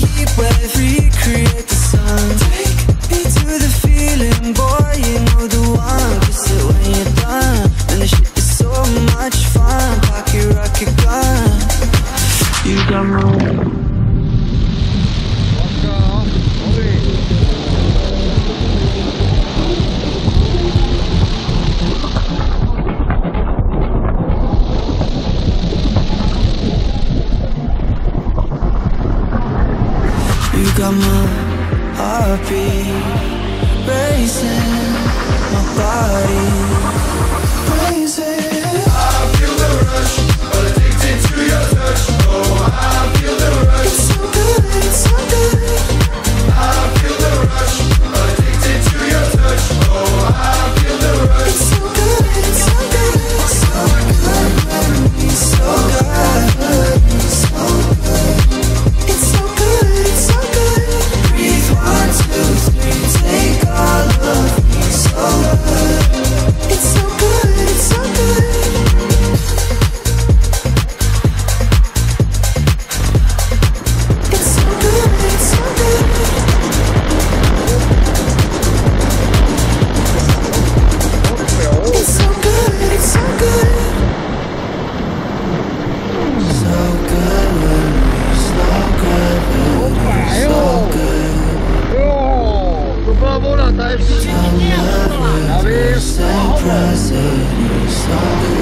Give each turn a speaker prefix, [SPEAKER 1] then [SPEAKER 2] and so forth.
[SPEAKER 1] keep it free got my heartbeat racing, my body blazing Curiosity, sorry.